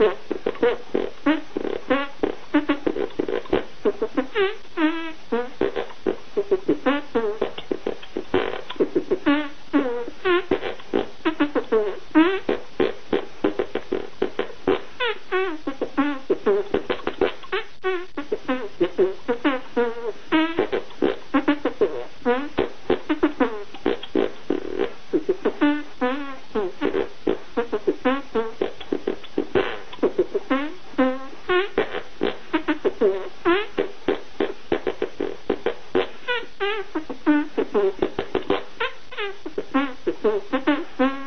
Mm-hmm. Mm-hmm.